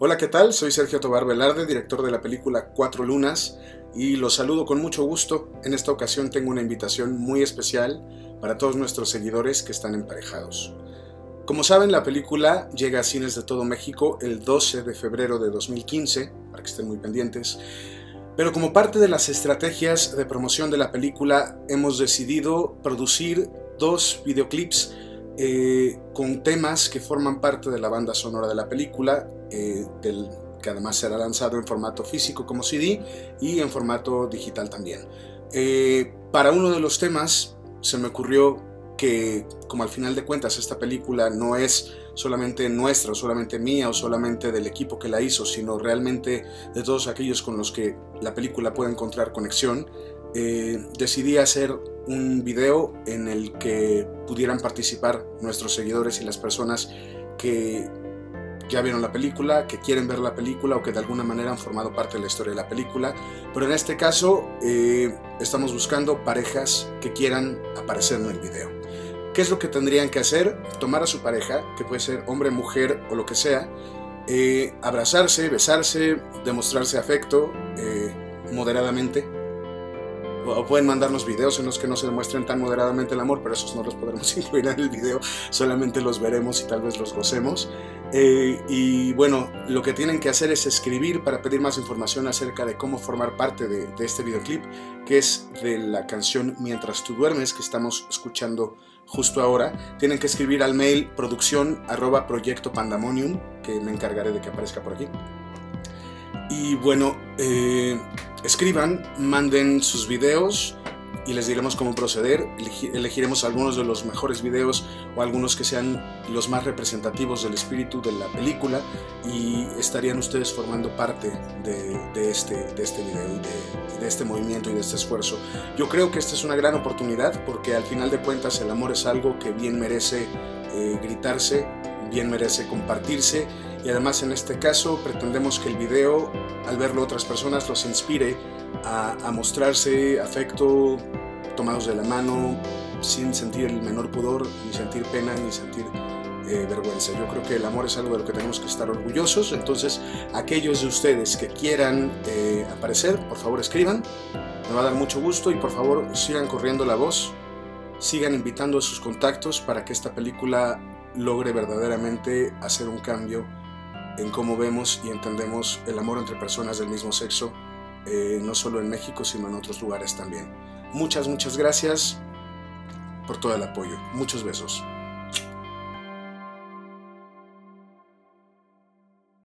Hola, ¿qué tal? Soy Sergio Tobar Velarde, director de la película Cuatro Lunas, y los saludo con mucho gusto. En esta ocasión tengo una invitación muy especial para todos nuestros seguidores que están emparejados. Como saben, la película llega a cines de todo México el 12 de febrero de 2015, para que estén muy pendientes. Pero como parte de las estrategias de promoción de la película, hemos decidido producir dos videoclips eh, con temas que forman parte de la banda sonora de la película, eh, del, que además será lanzado en formato físico como CD y en formato digital también. Eh, para uno de los temas se me ocurrió que como al final de cuentas esta película no es solamente nuestra, o solamente mía, o solamente del equipo que la hizo, sino realmente de todos aquellos con los que la película puede encontrar conexión, eh, decidí hacer un video en el que pudieran participar nuestros seguidores y las personas que ya vieron la película, que quieren ver la película o que de alguna manera han formado parte de la historia de la película. Pero en este caso eh, estamos buscando parejas que quieran aparecer en el video. ¿Qué es lo que tendrían que hacer? Tomar a su pareja, que puede ser hombre, mujer o lo que sea, eh, abrazarse, besarse, demostrarse afecto moderadamente o pueden mandarnos videos en los que no se demuestren tan moderadamente el amor, pero esos no los podremos incluir en el video, solamente los veremos y tal vez los gocemos. Eh, y bueno, lo que tienen que hacer es escribir para pedir más información acerca de cómo formar parte de, este videoclip, que es de la canción Mientras tú duermes, que estamos escuchando justo ahora. Tienen que escribir al mail producción arroba proyecto pandemonium, que me encargaré de que aparezca por aquí. Y bueno, eh, escriban, manden sus videos y les diremos cómo proceder. Elegiremos algunos de los mejores videos o algunos que sean los más representativos del espíritu de la película y estarían ustedes formando parte de, este, de este video y de, este movimiento y de este esfuerzo. Yo creo que esta es una gran oportunidad porque al final de cuentas el amor es algo que bien merece eh, gritarse, bien merece compartirse y además en este caso pretendemos que el video, al verlo otras personas, los inspire a, mostrarse afecto, tomados de la mano, sin sentir el menor pudor, ni sentir pena, ni sentir eh, vergüenza. Yo creo que el amor es algo de lo que tenemos que estar orgullosos, entonces aquellos de ustedes que quieran eh, aparecer, por favor escriban, me va a dar mucho gusto y por favor sigan corriendo la voz, sigan invitando a sus contactos para que esta película logre verdaderamente hacer un cambio en cómo vemos y entendemos el amor entre personas del mismo sexo, eh, no solo en México, sino en otros lugares también. Muchas, muchas gracias por todo el apoyo. Muchos besos.